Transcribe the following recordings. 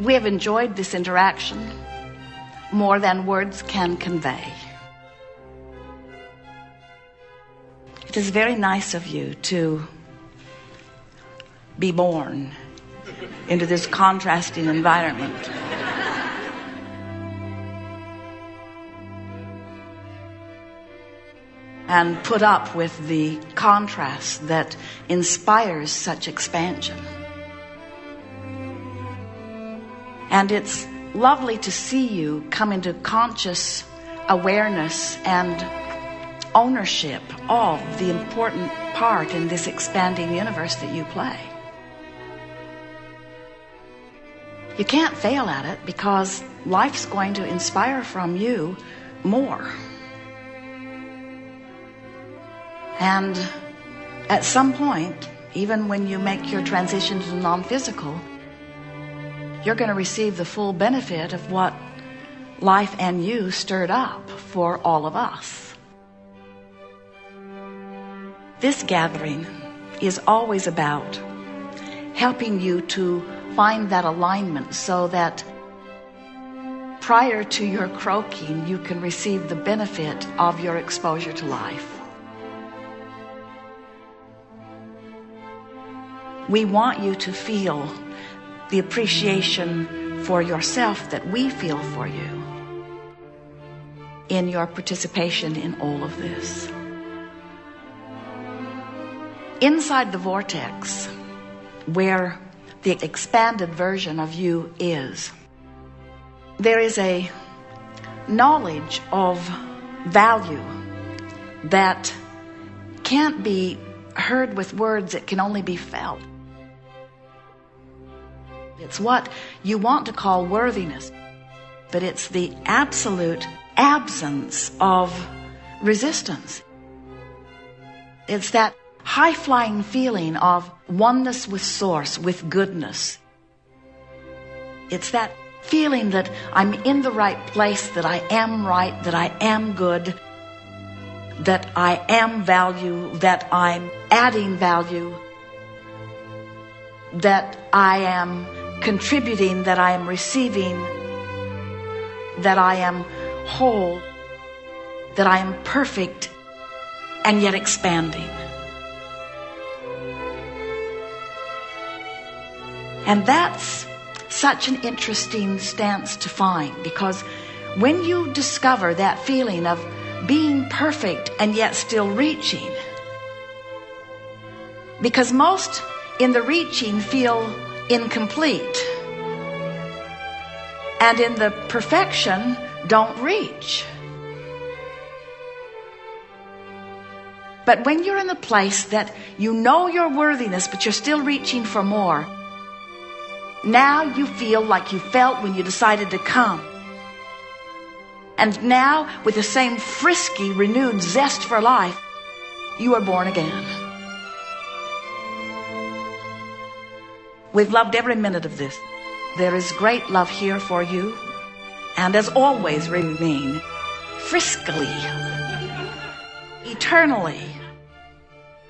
we have enjoyed this interaction more than words can convey. It is very nice of you to be born into this contrasting environment. and put up with the contrast that inspires such expansion. And it's lovely to see you come into conscious awareness and ownership of the important part in this expanding universe that you play. You can't fail at it because life's going to inspire from you more. And at some point, even when you make your transition to non-physical, you're going to receive the full benefit of what life and you stirred up for all of us. This gathering is always about helping you to find that alignment so that prior to your croaking, you can receive the benefit of your exposure to life. We want you to feel the appreciation for yourself that we feel for you in your participation in all of this. Inside the vortex, where the expanded version of you is, there is a knowledge of value that can't be heard with words, it can only be felt. It's what you want to call worthiness, but it's the absolute absence of resistance. It's that high flying feeling of oneness with source, with goodness. It's that feeling that I'm in the right place, that I am right, that I am good, that I am value, that I'm adding value, that I am contributing, that I am receiving, that I am whole, that I am perfect and yet expanding. And that's such an interesting stance to find because when you discover that feeling of being perfect and yet still reaching, because most in the reaching feel incomplete. And in the perfection, don't reach. But when you're in the place that you know your worthiness, but you're still reaching for more, now you feel like you felt when you decided to come. And now, with the same frisky, renewed zest for life, you are born again. We've loved every minute of this. There is great love here for you. And as always remain friskily, eternally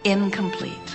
incomplete.